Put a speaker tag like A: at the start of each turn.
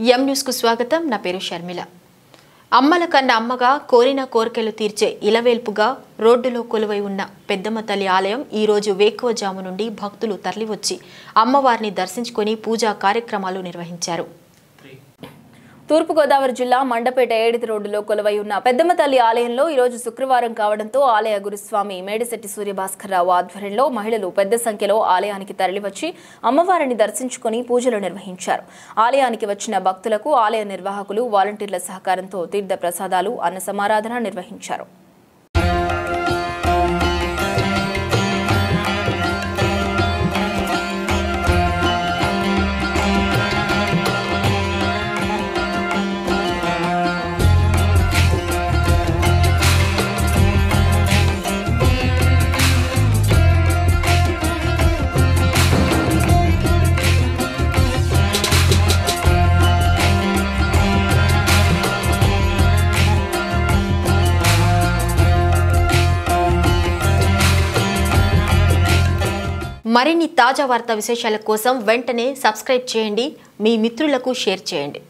A: ఎం న్యూస్కు స్వాగతం. నా పేరు షర్మిల. అమ్మల కన్న అమ్మగా కోరిన కోరికలు తీర్చే ఇలవేల్పుగా రోడ్డులో కొలువై ఉన్న పెద్దమ్మ తల్లి ఆలయం ఈరోజు వేకువజాము నుండి భక్తులు తరలివచ్చి అమ్మవారిని దర్శించుకొని పూజా కార్యక్రమాలు నిర్వహించారు.
B: తూర్పుగోదావరి జిల్లా మండపేట ఏడిది రోడ్డులో కొలువై ఉన్న పెద్దమ్మ తల్లి ఆలయంలో ఈరోజు శుక్రవారం కావడంతో ఆలయ గురుస్వామి మేడిశెట్టి సూర్యభాస్కర్రావు ఆధ్వర్యంలో మహిళలు పెద్ద సంఖ్యలో ఆలయానికి తరలివచ్చి అమ్మవారిని దర్శించుకుని పూజలు నిర్వహించారు. ఆలయానికి వచ్చిన భక్తులకు ఆలయ నిర్వాహకులు వాలంటీర్ల సహకారంతో తీర్థ ప్రసాదాలు అన్న సమారాధన నిర్వహించారు.
A: మరిన్ని తాజా వార్తా విశేషాల కోసం వెంటనే సబ్స్క్రైబ్ చేయండి. మీ మిత్రులకు షేర్ చేయండి.